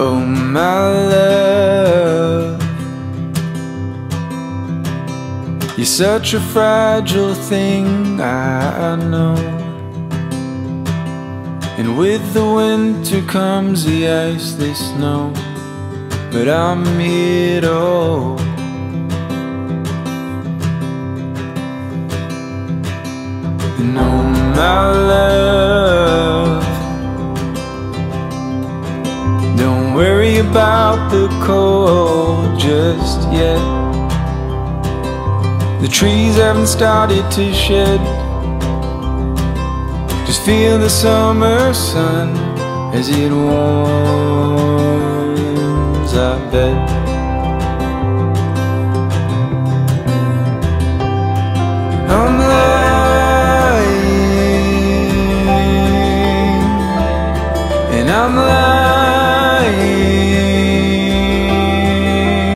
Oh, my love, you're such a fragile thing, I know. And with the winter comes the ice, the snow. But I'm here to hold. No, oh, my love. About the cold just yet. The trees haven't started to shed. Just feel the summer sun as it warms our bed. I'm lying, and I'm lying.